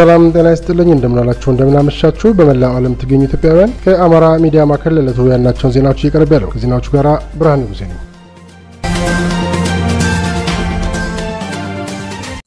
ሰላም ጤና ይስጥልኝ። እንደምናላችሁ እንደምናመሻችሁ። በመላው ዓለም ትገኙ ኢትዮጵያውያን ከአማራ ሚዲያ ማዕከል ለዕለቱ ያልናቸውን ዜናዎች እየቀረብ ያለው ከዜናዎቹ ጋር ብርሃን ንጉሴ ነኝ።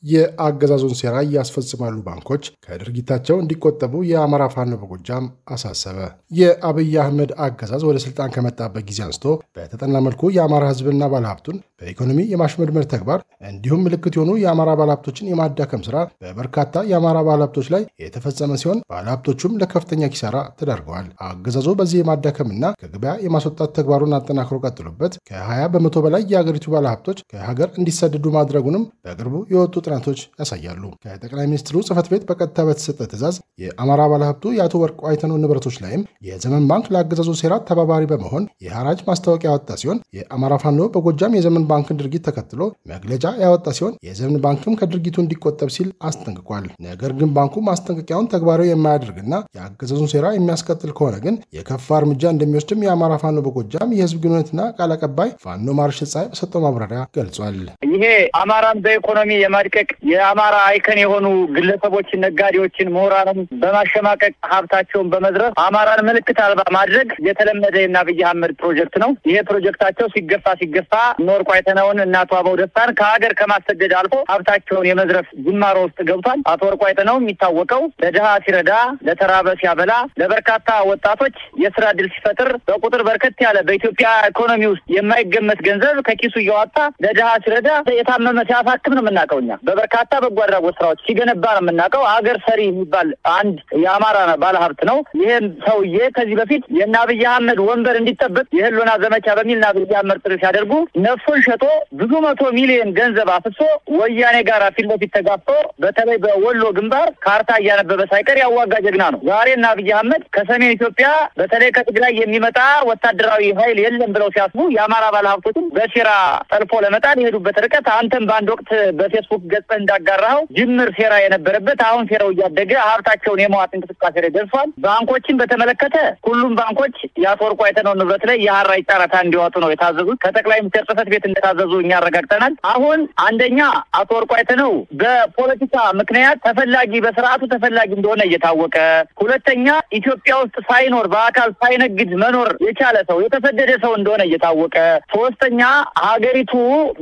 የአገዛዙን ሴራ እያስፈጽማሉ ባንኮች ከድርጊታቸው እንዲቆጠቡ የአማራ ፋኖ በጎጃም አሳሰበ። የአብይ አህመድ አገዛዝ ወደ ስልጣን ከመጣበት ጊዜ አንስቶ በተጠና መልኩ የአማራ ሕዝብና ባለሀብቱን በኢኮኖሚ የማሽመድመድ ተግባር እንዲሁም ምልክት የሆኑ የአማራ ባለሀብቶችን የማዳከም ስራ በበርካታ የአማራ ባለሀብቶች ላይ የተፈጸመ ሲሆን ባለሀብቶቹም ለከፍተኛ ኪሳራ ተዳርገዋል። አገዛዙ በዚህ የማዳከምና ከገበያ የማስወጣት ተግባሩን አጠናክሮ ቀጥሎበት ከ20 በመቶ በላይ የአገሪቱ ባለሀብቶች ከሀገር እንዲሰደዱ ማድረጉንም በቅርቡ የወጡ ጥናቶች ያሳያሉ። ከጠቅላይ ሚኒስትሩ ጽህፈት ቤት በቀጥታ በተሰጠ ትዕዛዝ የአማራ ባለሀብቱ የአቶ ወርቁ አይተነው ንብረቶች ላይም የዘመን ባንክ ለአገዛዙ ሴራ ተባባሪ በመሆን የሐራጅ ማስታወቂያ ያወጣ ሲሆን የአማራ ፋኖ በጎጃም የዘመን ባንክን ድርጊት ተከትሎ መግለጫ ያወጣ ሲሆን የዘመን ባንክም ከድርጊቱ እንዲቆጠብ ሲል አስጠንቅቋል። ነገር ግን ባንኩ ማስጠንቀቂያውን ተግባራዊ የማያደርግና የአገዛዙን ሴራ የሚያስቀጥል ከሆነ ግን የከፋ እርምጃ እንደሚወስድም የአማራ ፋኖ በጎጃም የህዝብ ግንኙነትና ቃል አቀባይ ፋኖ ማርሽ ፀሐይ በሰጠው ማብራሪያ ገልጿል። ይሄ አማራን በኢኮኖሚ የማድቀቅ የአማራ አይከን የሆኑ ግለሰቦችን፣ ነጋዴዎችን፣ ምሁራንን በማሸማቀቅ ሀብታቸውን በመዝረፍ አማራን ምልክት አልባ ማድረግ የተለመደ የእነ አብይ አህመድ ፕሮጀክት ነው። ይሄ ፕሮጀክታቸው ሲገፋ ሲገፋ ኖርቋ አይተነውን እና አቶ አበባው ደስታን ከሀገር ከማሰደድ አልፎ ሀብታቸውን የመዝረፍ ጅማሮ ውስጥ ገብቷል። አቶ ወርቁ አይተነው የሚታወቀው ለድሃ ሲረዳ፣ ለተራበ ሲያበላ፣ ለበርካታ ወጣቶች የስራ እድል ሲፈጥር በቁጥር በርከት ያለ በኢትዮጵያ ኢኮኖሚ ውስጥ የማይገመት ገንዘብ ከኪሱ እያወጣ ለድሃ ሲረዳ፣ የታመመ ሲያሳክም ነው የምናውቀው እኛ በበርካታ በጎ አድራጎት ስራዎች ሲገነባ ነው የምናውቀው። ሀገር ሰሪ የሚባል አንድ የአማራ ባለሀብት ነው። ይህም ሰውዬ ከዚህ በፊት የእነ አብይ አህመድ ወንበር እንዲጠበቅ የህልውና ዘመቻ በሚል እነ አብይ አህመድ ጥሪ ሲያደርጉ ነፍሱን ሸጦ ብዙ መቶ ሚሊዮን ገንዘብ አፍሶ ወያኔ ጋር ፊት ለፊት ተጋፍቶ በተለይ በወሎ ግንባር ካርታ እያነበበ ሳይቀር ያዋጋ ጀግና ነው። ዛሬ እነ አብይ አህመድ ከሰሜን ኢትዮጵያ በተለይ ከትግራይ የሚመጣ ወታደራዊ ኃይል የለም ብለው ሲያስቡ የአማራ ባለሀብቶችን በሴራ ጠልፎ ለመጣል የሄዱበት ርቀት አንተም በአንድ ወቅት በፌስቡክ ገጽህ እንዳጋራኸው ጅምር ሴራ የነበረበት አሁን ሴራው እያደገ ሀብታቸውን የመዋጥ እንቅስቃሴ ላይ ደርሷል። ባንኮችን በተመለከተ ሁሉም ባንኮች የአቶ ወርቁ አይተነው ንብረት ላይ የሀራጅ ጨረታ እንዲወጡ ነው የታዘዙት። ከጠቅላይ ሚኒስትር ጽሕፈት ቤት እንደታዘዙ እኛ አረጋግጠናል። አሁን አንደኛ አቶ ወርቁ አይተነው በፖለቲካ ምክንያት ተፈላጊ በስርዓቱ ተፈላጊ እንደሆነ እየታወቀ፣ ሁለተኛ ኢትዮጵያ ውስጥ ሳይኖር በአካል ሳይነግድ መኖር የቻለ ሰው የተሰደደ ሰው እንደሆነ እየታወቀ፣ ሶስተኛ ሀገሪቱ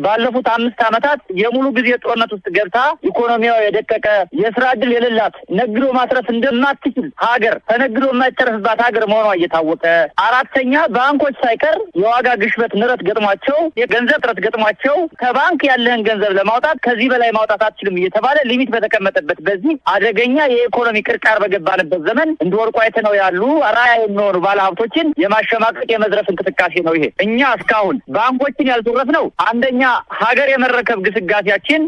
ባለፉት አምስት ዓመታት የሙሉ ጊዜ ጦርነት ውስጥ ገብታ ኢኮኖሚያው የደቀቀ የስራ እድል የሌላት ነግዶ ማትረፍ እንደማትችል ሀገር ተነግዶ የማይተረፍባት ሀገር መሆኗ እየታወቀ፣ አራተኛ ባንኮች ሳይቀር የዋጋ ግሽበት ንረት ገጥሟቸው የገንዘብ እጥረት ገጥሟቸው ከባንክ ያለህን ገንዘብ ለማውጣት ከዚህ በላይ ማውጣት አትችልም እየተባለ ሊሚት በተቀመጠበት በዚህ አደገኛ የኢኮኖሚ ቅርቃር በገባንበት ዘመን እንደ ወርቁ አይተነው ያሉ ራያ የሚሆኑ ባለሀብቶችን የማሸማቀቅ የመዝረፍ እንቅስቃሴ ነው ይሄ። እኛ እስካሁን ባንኮችን ያልዘረፍ ነው አንደኛ ሀገር የመረከብ ግስጋሴያችን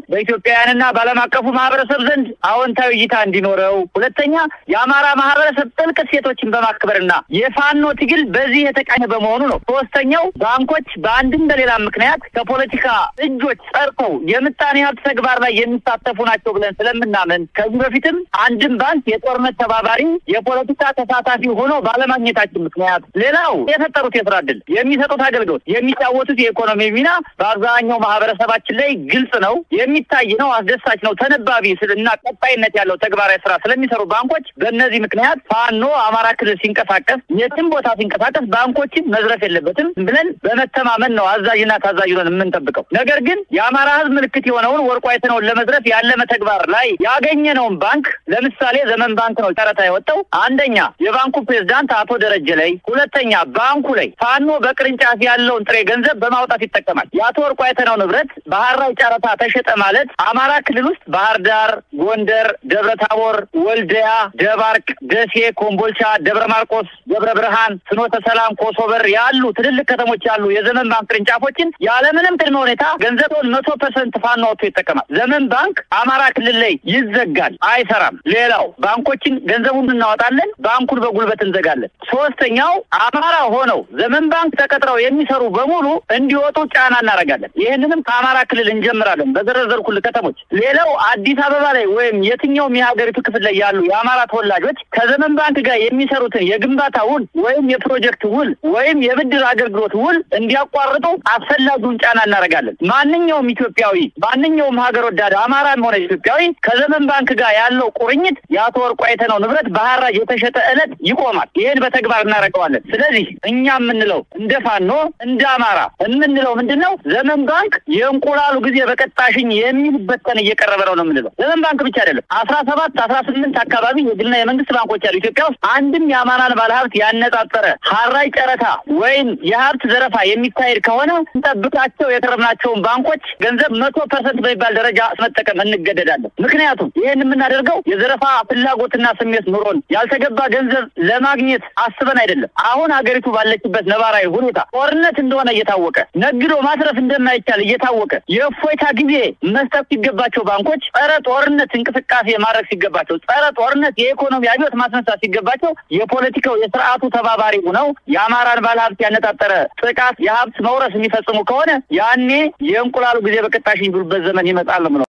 በኢትዮጵያውያንና በዓለም አቀፉ ማህበረሰብ ዘንድ አዎንታዊ እይታ እንዲኖረው፣ ሁለተኛ የአማራ ማህበረሰብ ጥልቅ እሴቶችን በማክበርና የፋኖ ትግል በዚህ የተቃኘ በመሆኑ ነው። ሶስተኛው ባንኮች በአንድም በሌላ ምክንያት ከፖለቲካ እጆች ጸድተው የምጣኔ ሀብት ተግባር ላይ የሚሳተፉ ናቸው ብለን ስለምናምን ከዚህ በፊትም አንድም ባንክ የጦርነት ተባባሪ የፖለቲካ ተሳታፊ ሆኖ ባለማግኘታችን ምክንያት፣ ሌላው የፈጠሩት የስራ እድል የሚሰጡት አገልግሎት የሚጫወቱት የኢኮኖሚ ሚና በአብዛኛው ማህበረሰባችን ላይ ግልጽ ነው፣ የሚታይ ነው፣ አስደሳች ነው፣ ተነባቢ እና ቀጣይነት ያለው ተግባራዊ ስራ ስለሚሰሩ ባንኮች በእነዚህ ምክንያት ፋኖ አማራ ክልል ሲንቀሳቀስ የትም ቦታ ሲንቀሳቀስ ባንኮችን መዝረፍ የለበትም ብለን በመተማመን ነው አዛዥና ታዛዥ ሆነን የምንጠብቀው። ነገር ግን የአማራ ህዝብ ምልክት የሆነውን ወርቁ አይተነውን ለመዝረፍ ያለመ ተግባር ላይ ያገኘነውን ባንክ ለምሳሌ ዘመን ባንክ ነው ጨረታ የወጣው። አንደኛ የባንኩ ፕሬዝዳንት አቶ ደረጀ ላይ፣ ሁለተኛ ባንኩ ላይ ፋኖ በቅርንጫፍ ያለውን ጥሬ ገንዘብ በማውጣት ይጠቀማል። የአቶ ወርቁ አይተነው ንብረት በሀራጅ ጨረታ ተሸጠ ማለት አማራ ክልል ውስጥ ባህር ዳር፣ ጎንደር፣ ደብረ ታቦር፣ ወልዲያ፣ ደባርቅ፣ ደሴ፣ ኮምቦልቻ፣ ደብረ ማርቆስ፣ ደብረ ብርሃን፣ ፍኖተ ሰላም፣ ኮሶበር ያሉ ትልልቅ ከተሞች ያሉ የዘመን ባንክ ቅርንጫፎችን ያለምንም ቅድመ ሁኔታ ገንዘቡን መቶ ፐርሰንት ፋኖ ወጥቶ ይጠቀማል። ዘመን ባንክ አማራ ክልል ላይ ይዘጋል፣ አይሰራም። ሌላው ባንኮችን ገንዘቡን እናወጣለን፣ ባንኩን በጉልበት እንዘጋለን። ሶስተኛው አማራ ሆነው ዘመን ባንክ ተቀጥረው የሚሰሩ በሙሉ እንዲወጡ ጫና እናደርጋለን። ይህንንም ከአማራ ክልል እንጀምራለን በዘረዘርኩልህ ከተሞች። ሌላው አዲስ አበባ ላይ ወይም የትኛውም የሀገሪቱ ክፍል ላይ ያሉ የአማራ ተወላጆች ከዘመን ባንክ ጋር የሚሰሩትን የግንባታ ውል ወይም የፕሮጀክት ውል ወይም የብድር አገልግሎት ውል እንዲያቋርጡ አስፈላጊውን ጫና እናደርጋለን። ማንኛውም ኢትዮጵያዊ ማንኛውም ሀገር ወዳድ አማራም ሆነ ኢትዮጵያዊ ከዘመን ባንክ ጋር ያለው ቁርኝት የአቶ ወርቁ አይተነው ንብረት በሐራጅ የተሸጠ ዕለት ይቆማል። ይህን በተግባር እናደርገዋለን። ስለዚህ እኛ የምንለው እንደ ፋኖ እንደ አማራ የምንለው ምንድን ነው? ዘመን ባንክ የእንቁላሉ ጊዜ በቀጣሽኝ የሚልበት ቀን እየቀረበ ነው ነው የምንለው። ዘመን ባንክ ብቻ አይደለም። አስራ ሰባት አስራ ስምንት አካባቢ የግልና የመንግስት ባንኮች አሉ ኢትዮጵያ ውስጥ። አንድም የአማራን ባለሀብት ያነጣጠረ ሐራጅ ጨረታ ወይም የሀብት ዘረፋ የሚካሄድ ከሆነ እንጠብቃቸው የተረፍናቸውን ባንኮች ገንዘብ መቶ ፐርሰንት በሚባል ደረጃ መጠቀም እንገደዳለን። ምክንያቱም ይህን የምናደርገው የዘረፋ ፍላጎትና ስሜት ኑሮን ያልተገባ ገንዘብ ለማግኘት አስበን አይደለም። አሁን ሀገሪቱ ባለችበት ነባራዊ ሁኔታ ጦርነት እንደሆነ እየታወቀ ነግዶ ማትረፍ እንደማይቻል እየታወቀ የእፎይታ ጊዜ መስጠት ሲገባቸው ባንኮች ጸረ ጦርነት እንቅስቃሴ ማድረግ ሲገባቸው፣ ጸረ ጦርነት የኢኮኖሚ አብዮት ማስነሳት ሲገባቸው የፖለቲካው የስርዓቱ ተባባሪ ሆነው የአማራን ባለሀብት ያነጣጠረ ጥቃት የሀብት መውረስ የሚፈጽሙ ከሆነ ያኔ የእንቁላሉ ጊዜ በቀጣሽ የሚብሉበት ዘመን ይመጣል ነው።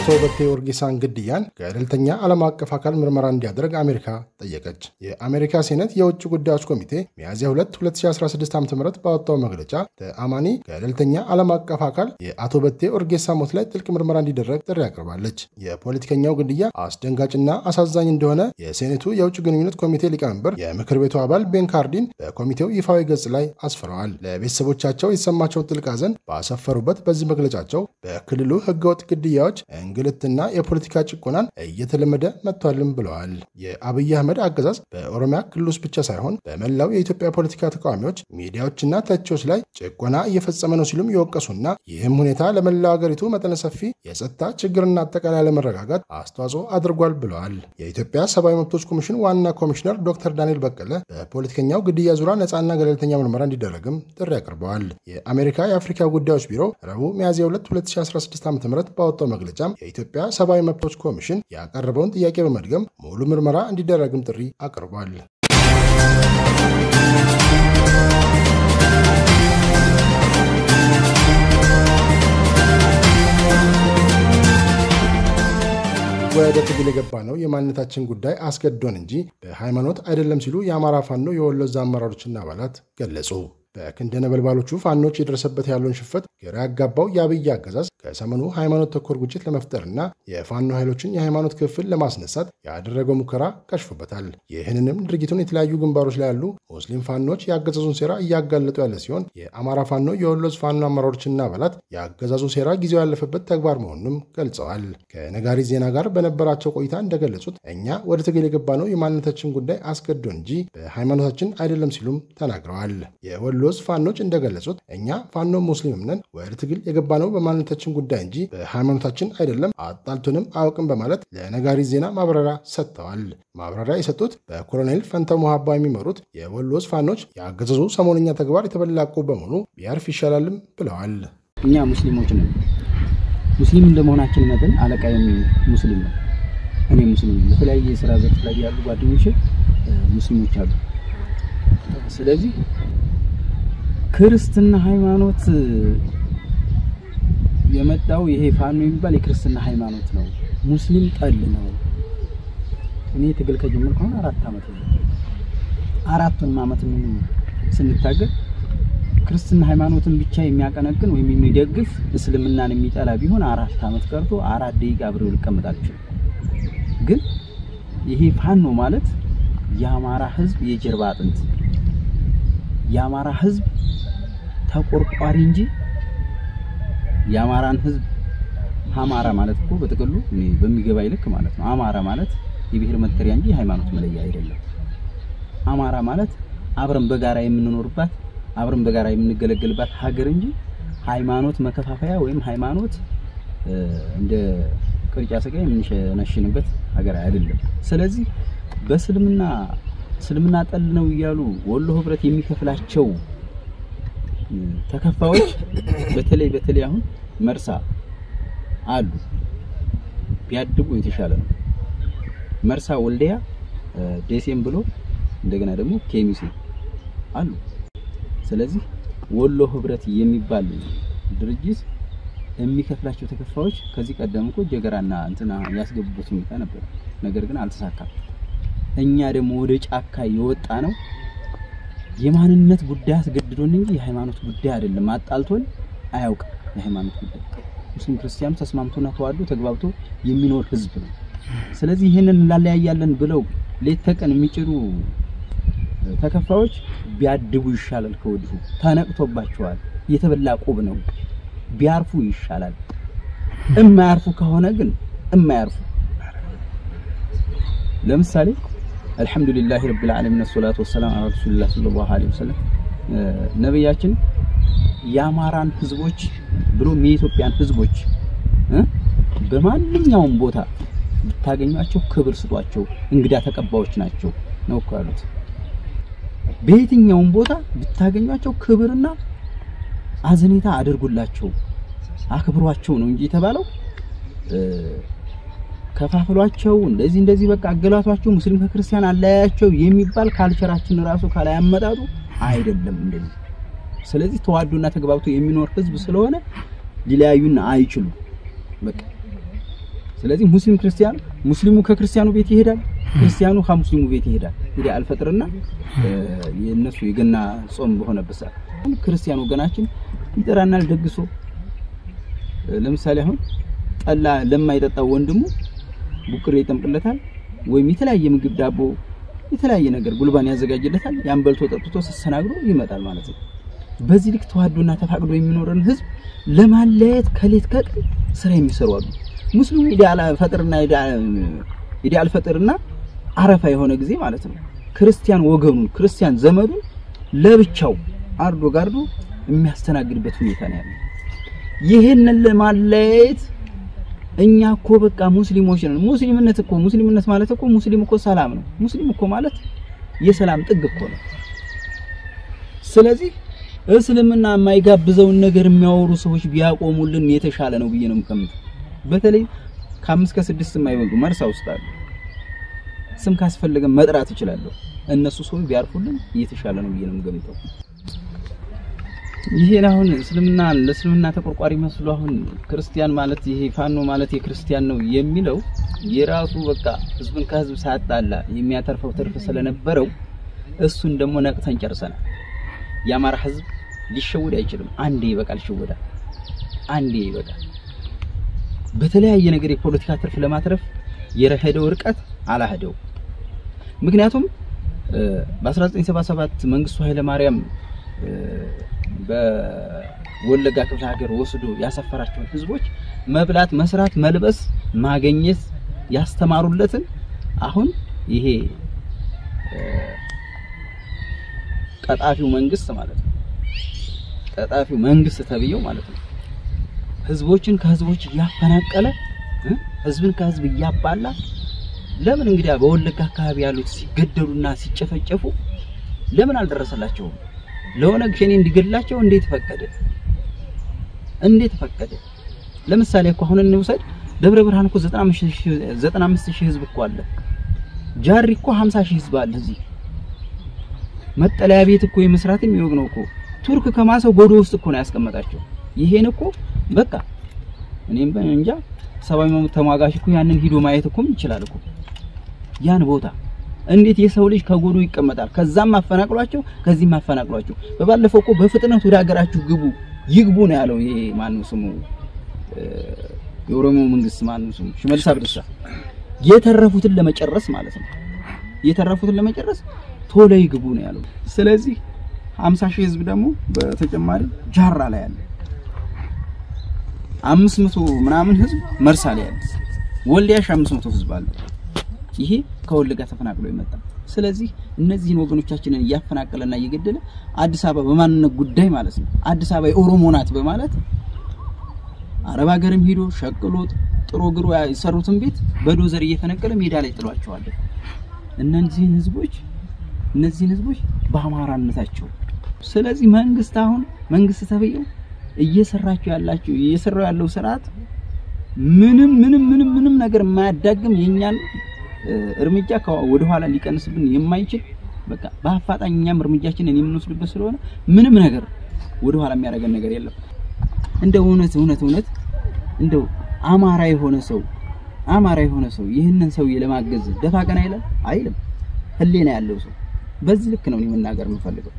የአቶ በቴ ኦርጌሳን ግድያን ገለልተኛ ዓለም አቀፍ አካል ምርመራ እንዲያደርግ አሜሪካ ጠየቀች። የአሜሪካ ሴኔት የውጭ ጉዳዮች ኮሚቴ ሚያዝያ 2 2016 ዓ ም ባወጣው መግለጫ ተአማኒ ገለልተኛ ዓለም አቀፍ አካል የአቶ በቴ ኦርጌሳ ሞት ላይ ጥልቅ ምርመራ እንዲደረግ ጥሪ አቅርባለች። የፖለቲከኛው ግድያ አስደንጋጭና አሳዛኝ እንደሆነ የሴኔቱ የውጭ ግንኙነት ኮሚቴ ሊቀመንበር የምክር ቤቱ አባል ቤን ካርዲን በኮሚቴው ይፋዊ ገጽ ላይ አስፍረዋል። ለቤተሰቦቻቸው የተሰማቸውን ጥልቅ ሐዘን ባሰፈሩበት በዚህ መግለጫቸው በክልሉ ህገወጥ ግድያዎች እንግልትና የፖለቲካ ጭቆናን እየተለመደ መጥቷልም ብለዋል። የአብይ አህመድ አገዛዝ በኦሮሚያ ክልል ውስጥ ብቻ ሳይሆን በመላው የኢትዮጵያ ፖለቲካ ተቃዋሚዎች፣ ሚዲያዎችና ተቺዎች ላይ ጭቆና እየፈጸመ ነው ሲሉም የወቀሱና ይህም ሁኔታ ለመላው ሀገሪቱ መጠነ ሰፊ የጸጥታ ችግርና አጠቃላይ አለመረጋጋት አስተዋጽኦ አድርጓል ብለዋል። የኢትዮጵያ ሰብአዊ መብቶች ኮሚሽን ዋና ኮሚሽነር ዶክተር ዳንኤል በቀለ በፖለቲከኛው ግድያ ዙሪያ ነፃና ገለልተኛ ምርመራ እንዲደረግም ጥሪ አቅርበዋል። የአሜሪካ የአፍሪካ ጉዳዮች ቢሮ ረቡዕ ሚያዝያ 2 2016 ዓ ም ባወጣው መግለጫም የኢትዮጵያ ሰብአዊ መብቶች ኮሚሽን ያቀረበውን ጥያቄ በመድገም ሙሉ ምርመራ እንዲደረግም ጥሪ አቅርቧል። ወደ ትግል የገባ ነው የማንነታችን ጉዳይ አስገድዶን እንጂ በሃይማኖት አይደለም ሲሉ የአማራ ፋኖ የወሎ ዕዝ አመራሮችና አባላት ገለጹ። በክንደ ነበልባሎቹ ፋኖች የደረሰበት ያለውን ሽፈት ግራ ያጋባው የአብይ አገዛዝ ከሰሞኑ ሃይማኖት ተኮር ግጭት ለመፍጠርና የፋኖ ኃይሎችን የሃይማኖት ክፍል ለማስነሳት ያደረገው ሙከራ ከሽፎበታል። ይህንንም ድርጊቱን የተለያዩ ግንባሮች ላይ ያሉ ሙስሊም ፋኖች የአገዛዙን ሴራ እያጋለጡ ያለ ሲሆን የአማራ ፋኖ የወሎ ዕዝ ፋኖ አመራሮችና አባላት የአገዛዙ ሴራ ጊዜው ያለፈበት ተግባር መሆኑንም ገልጸዋል። ከነጋሪ ዜና ጋር በነበራቸው ቆይታ እንደገለጹት እኛ ወደ ትግል የገባ ነው የማንነታችን ጉዳይ አስገድዶ እንጂ በሃይማኖታችን አይደለም ሲሉም ተናግረዋል። የወሎ ዕዝ ፋኖች እንደገለጹት እኛ ፋኖ ሙስሊምም ነን፣ ወደ ትግል የገባ ነው በማንነታችን ጉዳይ እንጂ በሃይማኖታችን አይደለም፣ አጣልቶንም አያውቅም በማለት ለነጋሪ ዜና ማብራሪያ ሰጥተዋል። ማብራሪያ የሰጡት በኮሎኔል ፈንታ ሙሀባ የሚመሩት የወሎ ዕዝ ፋኖች የአገዛዙ ሰሞነኛ ተግባር የተበላቁ በመሆኑ ቢያርፍ ይሻላልም ብለዋል። እኛ ሙስሊሞች ነን። ሙስሊም እንደመሆናችን መጠን አለቃዬም ሙስሊም ነው፣ እኔ ሙስሊም በተለያየ የስራ ዘርፍ ላይ ያሉ ጓደኞች ሙስሊሞች አሉ። ስለዚህ ክርስትና ሃይማኖት የመጣው ይሄ ፋኖ የሚባል የክርስትና ሃይማኖት ነው። ሙስሊም ጠል ነው። እኔ ትግል ከጀመርኩ አሁን አራት ዓመት ነው። አራቱን ዓመት ምን ስንታገል ክርስትና ሃይማኖትን ብቻ የሚያቀነቅን ወይም የሚደግፍ እስልምናን የሚጠላ ቢሆን አራት ዓመት ቀርቶ አራት ደቂቃ አብሬው ልቀመጥ ግን ይሄ ፋኖ ማለት የአማራ ሕዝብ የጀርባ አጥንት የአማራ ሕዝብ ተቆርቋሪ እንጂ የአማራን ሕዝብ አማራ ማለት እኮ በጥቅሉ እኔ በሚገባኝ ልክ ማለት ነው። አማራ ማለት የብሔር መጠሪያ እንጂ የሃይማኖት መለያ አይደለም። አማራ ማለት አብረን በጋራ የምንኖርባት አብረን በጋራ የምንገለገልባት ሀገር እንጂ ሃይማኖት መከፋፈያ ወይም ሃይማኖት እንደ ቅርጫ ስጋ የምንሸነሽንበት ሀገር አይደለም። ስለዚህ በእስልምና እስልምና ጠል ነው እያሉ ወሎ ህብረት የሚከፍላቸው ተከፋዮች በተለይ በተለይ አሁን መርሳ አሉ ቢያድጉ የተሻለ ነው። መርሳ፣ ወልዲያ፣ ደሴም ብሎ እንደገና ደግሞ ኬሚሴ አሉ። ስለዚህ ወሎ ህብረት የሚባል ድርጅት የሚከፍላቸው ተከፋዮች ከዚህ ቀደም እኮ ጀገራና እንትና ያስገቡበት ሁኔታ ነበር። ነገር ግን አልተሳካም። እኛ ደግሞ ወደ ጫካ የወጣ ነው የማንነት ጉዳይ አስገድዶን እንጂ የሃይማኖት ጉዳይ አይደለም። አጣልቶን አያውቅም። የሃይማኖት ጉዳይ ሙስሊም ክርስቲያኑ ተስማምቶና ተዋዶ ተግባብቶ የሚኖር ህዝብ ነው። ስለዚህ ይህንን እንላለያያለን ብለው ሌት ተቀን የሚጭሩ ተከፋዮች ቢያድቡ ይሻላል። ከወዲሁ ተነቅቶባቸዋል። የተበላ ቁብ ነው። ቢያርፉ ይሻላል። እማያርፉ ከሆነ ግን እማያርፉ ለምሳሌ አልሐምዱሊላህ ረብል ዓለሚን ወሰላቱ ወሰላም ዐላ ረሱሊላህ ሰለላሁ ዐለይሂ ወሰለም ነብያችን የአማራን ህዝቦች ብሎም የኢትዮጵያን ህዝቦች በማንኛውም ቦታ ብታገኟቸው ክብር ስጧቸው፣ እንግዳ ተቀባዮች ናቸው ነው እኮ ያሉት። በየትኛውም ቦታ ብታገኟቸው ክብርና አዘኔታ አድርጉላቸው፣ አክብሯቸው ነው እንጂ የተባለው ከፋፍሏቸው እንደዚህ እንደዚህ በቃ አገላቷቸው ሙስሊም ከክርስቲያን አለያያቸው የሚባል ካልቸራችን ራሱ ካላይ አመጣጡ አይደለም እንደዚህ። ስለዚህ ተዋዶና ተግባብቶ የሚኖር ህዝብ ስለሆነ ሊለያዩና አይችሉም በቃ። ስለዚህ ሙስሊም ክርስቲያኑ ሙስሊሙ ከክርስቲያኑ ቤት ይሄዳል፣ ክርስቲያኑ ከሙስሊሙ ቤት ይሄዳል። እንግዲህ አልፈጥርና የነሱ የገና ጾም በሆነበት ሰዓት ክርስቲያን ወገናችን ይጠራናል ደግሶ። ለምሳሌ አሁን ጠላ ለማይጠጣው ወንድሙ ቡቅሬ ይጠምቅለታል፣ ወይም የተለያየ ምግብ ዳቦ፣ የተለያየ ነገር ጉልባን ያዘጋጅለታል። ያን በልቶ ጠጥቶ ተሰናግዶ ይመጣል ማለት ነው። በዚህ ልክ ተዋዶና ተፋቅዶ የሚኖርን ህዝብ ለማለያየት ከሌት ከቀን ስራ የሚሰሩ አሉ። ሙስሊሙ ኢዲያል ፈጥርና ፈጥርና አረፋ የሆነ ጊዜ ማለት ነው ክርስቲያን ወገኑን ክርስቲያን ዘመዱን ለብቻው አርዶ ጋርዶ የሚያስተናግድበት ሁኔታ ነው ያለው። ይህንን ለማለያየት እኛ እኮ በቃ ሙስሊሞች ነን። ሙስሊምነት እኮ ሙስሊምነት ማለት እኮ ሙስሊም እኮ ሰላም ነው። ሙስሊም እኮ ማለት የሰላም ጥግ እኮ ነው። ስለዚህ እስልምና የማይጋብዘውን ነገር የሚያወሩ ሰዎች ቢያቆሙልን የተሻለ ነው ብዬ ነው የምቀምጠው። በተለይ ከአምስት ከስድስት የማይበልጡ መርሳ ውስጥ አሉ። ስም ካስፈለገ መጥራት እችላለሁ። እነሱ ሰዎች ቢያርፉልን የተሻለ ነው ብዬ ነው የምገምተው። ይሄን አሁን እስልምና ለእስልምና ተቆርቋሪ መስሎ አሁን ክርስቲያን ማለት ይሄ ፋኖ ማለት የክርስቲያን ነው የሚለው የራሱ በቃ ህዝብን ከህዝብ ሳያጣላ የሚያተርፈው ትርፍ ስለነበረው እሱን ደግሞ ነቅተን ጨርሰናል። የአማራ ህዝብ ሊሸወድ አይችልም። አንዴ ይበቃል፣ ይሸወዳል። አንዴ ይበቃል። በተለያየ ነገር የፖለቲካ ትርፍ ለማትረፍ የረሄደው ርቀት አላሄደው። ምክንያቱም በ1977 መንግስቱ ኃይለ ማርያም በወለጋ ክፍለ ሀገር ወስዶ ያሰፈራቸውን ህዝቦች መብላት፣ መስራት፣ መልበስ፣ ማገኘት ያስተማሩለትን አሁን ይሄ ቀጣፊው መንግስት ማለት ነው። ቀጣፊው መንግስት ተብየው ማለት ነው። ህዝቦችን ከህዝቦች እያፈናቀለ ህዝብን ከህዝብ እያባላ ለምን እንግዲያ በወለጋ አካባቢ ያሉት ሲገደሉና ሲጨፈጨፉ ለምን አልደረሰላቸውም? ለኦነግ ሸኔ እንዲገድላቸው እንዴት ፈቀደ? እንዴት ፈቀደ? ለምሳሌ እኮ አሁን እንውሰድ። ደብረ ብርሃን እኮ 95 ሺህ ህዝብ እኮ አለ። ጃሪ እኮ 50 ሺህ ህዝብ አለ። እዚህ መጠለያ ቤት እኮ የመስራት የሚወግ ነው እኮ ቱርክ ከማሰው ጎዶ ውስጥ እኮ ነው ያስቀመጣቸው። ይሄን እኮ በቃ እኔም እንጃ ሰብአዊ መብት ተሟጋች እኮ ያንን ሂዶ ማየት እኮ ይችላል እኮ ያን ቦታ እንዴት የሰው ልጅ ከጎዶ ይቀመጣል? ከዛም አፈናቅሏቸው ከዚህም አፈናቅሏቸው። በባለፈው እኮ በፍጥነት ወደ ሀገራችሁ ግቡ ይግቡ ነው ያለው። ይሄ ማነው ስሙ የኦሮሞ መንግስት ማነው ስሙ ሽመልስ አብዲሳ የተረፉትን ለመጨረስ ማለት ነው። የተረፉትን ለመጨረስ ቶሎ ይግቡ ነው ያለው። ስለዚህ 50 ሺህ ህዝብ ደግሞ በተጨማሪ ጃራ ላይ አለ። 500 ምናምን ህዝብ መርሳ ላይ አለ። ወልዲያሽ 500 ህዝብ አለ። ይሄ ከወለጋ ተፈናቅሎ የመጣ። ስለዚህ እነዚህን ወገኖቻችንን እያፈናቀለና እየገደለ አዲስ አበባ በማንነት ጉዳይ ማለት ነው። አዲስ አበባ የኦሮሞ ናት በማለት አረብ ሀገርም ሂዶ ሸቅሎ ጥሮ ግሮ የሰሩትን ቤት በዶዘር እየፈነቀለ ሜዳ ላይ ጥሏቸዋል። እነዚህን ህዝቦች እነዚህን ህዝቦች በአማራነታቸው። ስለዚህ መንግስት አሁን መንግስት ተብየው እየሰራቸው ያላቸው እየሰራው ያለው ስርዓት ምንም ምንም ምንም ምንም ነገር የማያዳግም የኛን እርምጃ ወደ ኋላ ሊቀንስብን የማይችል በቃ በአፋጣኝ እኛም እርምጃችንን የምንወስድበት ስለሆነ ምንም ነገር ወደ ኋላ የሚያደርገን ነገር የለም። እንደው እውነት እውነት እውነት እንደው አማራ የሆነ ሰው አማራ የሆነ ሰው ይህንን ሰውዬ ለማገዝ ደፋ ቀና አይለም አይልም። ህሊና ያለው ሰው በዚህ ልክ ነው መናገር የምፈልገው።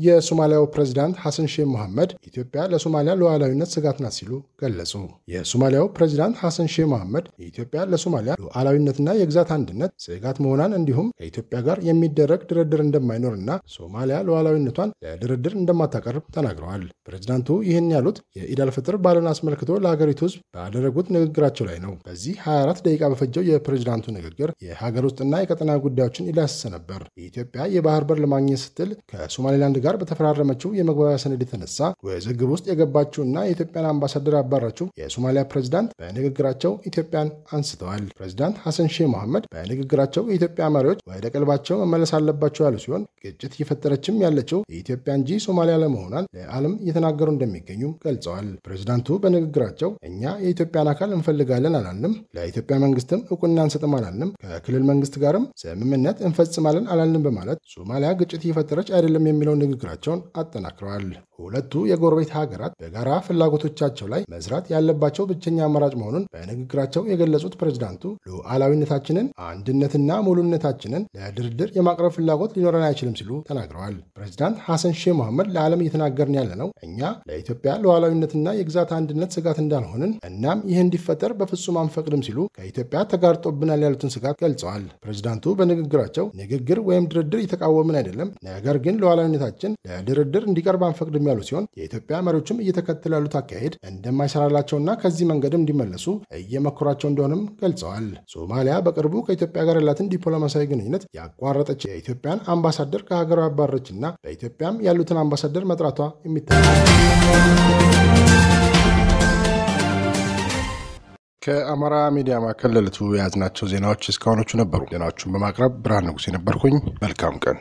የሶማሊያው ፕሬዚዳንት ሐሰን ሼህ መሐመድ ኢትዮጵያ ለሶማሊያ ሉዓላዊነት ስጋት ናት ሲሉ ገለጹ። የሶማሊያው ፕሬዚዳንት ሐሰን ሼህ መሐመድ ኢትዮጵያ ለሶማሊያ ሉዓላዊነትና የግዛት አንድነት ስጋት መሆኗን እንዲሁም ከኢትዮጵያ ጋር የሚደረግ ድርድር እንደማይኖርና ሶማሊያ ሉዓላዊነቷን ለድርድር እንደማታቀርብ ተናግረዋል። ፕሬዚዳንቱ ይህን ያሉት የኢድ አልፍጥር በዓልን አስመልክቶ ለሀገሪቱ ሕዝብ ባደረጉት ንግግራቸው ላይ ነው። በዚህ 24 ደቂቃ በፈጀው የፕሬዚዳንቱ ንግግር የሀገር ውስጥና የቀጠና ጉዳዮችን ይዳስስ ነበር። የኢትዮጵያ የባህር በር ለማግኘት ስትል ከሶማሌላንድ ጋር በተፈራረመችው የመግባቢያ ሰነድ የተነሳ ውዝግብ ውስጥ የገባችውና የኢትዮጵያን አምባሳደር ያባረችው የሶማሊያ ፕሬዚዳንት በንግግራቸው ኢትዮጵያን አንስተዋል። ፕሬዚዳንት ሐሰን ሼህ መሐመድ በንግግራቸው የኢትዮጵያ መሪዎች ወደ ቀልባቸው መመለስ አለባቸው ያሉ ሲሆን ግጭት እየፈጠረችም ያለችው የኢትዮጵያ እንጂ ሶማሊያ ለመሆኗን ለዓለም እየተናገሩ እንደሚገኙም ገልጸዋል። ፕሬዚዳንቱ በንግግራቸው እኛ የኢትዮጵያን አካል እንፈልጋለን አላልንም፣ ለኢትዮጵያ መንግስትም እውቅና እንሰጥም አላልንም፣ ከክልል መንግስት ጋርም ስምምነት እንፈጽማለን አላልንም በማለት ሶማሊያ ግጭት እየፈጠረች አይደለም የሚለውን ንግግራቸውን አጠናክረዋል። ሁለቱ የጎረቤት ሀገራት በጋራ ፍላጎቶቻቸው ላይ መስራት ያለባቸው ብቸኛ አማራጭ መሆኑን በንግግራቸው የገለጹት ፕሬዚዳንቱ ሉዓላዊነታችንን፣ አንድነትና ሙሉነታችንን ለድርድር የማቅረብ ፍላጎት ሊኖረን አይችልም ሲሉ ተናግረዋል። ፕሬዚዳንት ሐሰን ሼህ መሐመድ ለዓለም እየተናገርን ያለ ነው እኛ ለኢትዮጵያ ሉዓላዊነትና የግዛት አንድነት ስጋት እንዳልሆንን እናም ይህ እንዲፈጠር በፍጹም አንፈቅድም ሲሉ ከኢትዮጵያ ተጋርጦብናል ያሉትን ስጋት ገልጸዋል። ፕሬዚዳንቱ በንግግራቸው ንግግር ወይም ድርድር የተቃወምን አይደለም፣ ነገር ግን ሉዓላዊነታችን ለድርድር እንዲቀርብ አንፈቅድም ያሉ ሲሆን የኢትዮጵያ መሪዎችም እየተከተሉ ያሉት አካሄድ እንደማይሰራላቸውና ከዚህ መንገድም እንዲመለሱ እየመከሯቸው እንደሆነም ገልጸዋል። ሶማሊያ በቅርቡ ከኢትዮጵያ ጋር ያላትን ዲፕሎማሲያዊ ግንኙነት ያቋረጠች የኢትዮጵያን አምባሳደር ከሀገሯ ያባረችና በኢትዮጵያም ያሉትን አምባሳደር መጥራቷ የሚታወቅ ከአማራ ሚዲያ ማዕከል ለዕለቱ የያዝናቸው ዜናዎች እስካሁኖቹ ነበሩ። ዜናዎቹን በማቅረብ ብርሃን ንጉሴ ነበርኩኝ። መልካም ቀን